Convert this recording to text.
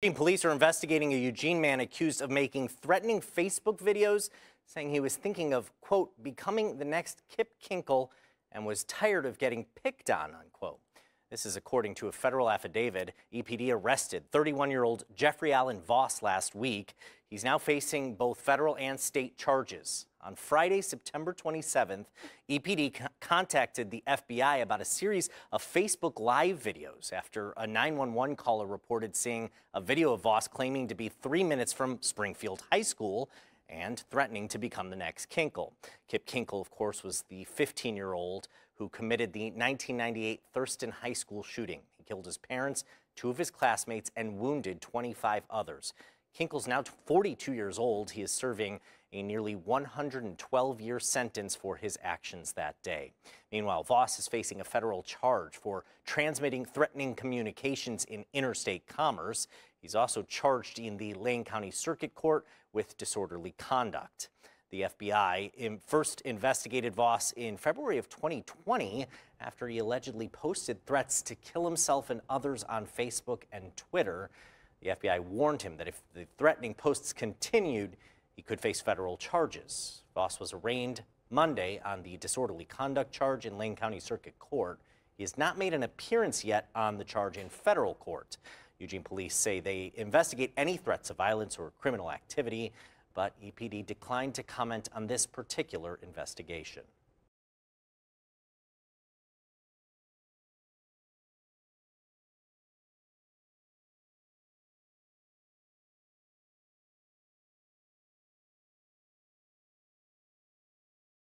Police are investigating a Eugene man accused of making threatening Facebook videos, saying he was thinking of, quote, becoming the next Kip Kinkel and was tired of getting picked on, unquote. This is according to a federal affidavit. EPD arrested 31-year-old Jeffrey Alan Voss last week. He's now facing both federal and state charges. On Friday, September 27th, EPD contacted the FBI about a series of Facebook Live videos after a 911 caller reported seeing a video of Voss claiming to be three minutes from Springfield High School and threatening to become the next Kinkel. Kip Kinkel, of course, was the 15-year-old who committed the 1998 Thurston High School shooting. He killed his parents, two of his classmates, and wounded 25 others. Kinkel's now 42 years old. He is serving a nearly 112-year sentence for his actions that day. Meanwhile, Voss is facing a federal charge for transmitting threatening communications in interstate commerce. He's also charged in the Lane County Circuit Court with disorderly conduct. The FBI first investigated Voss in February of 2020 after he allegedly posted threats to kill himself and others on Facebook and Twitter. The FBI warned him that if the threatening posts continued, he could face federal charges. Voss was arraigned Monday on the disorderly conduct charge in Lane County Circuit Court. He has not made an appearance yet on the charge in federal court. Eugene police say they investigate any threats of violence or criminal activity but EPD declined to comment on this particular investigation.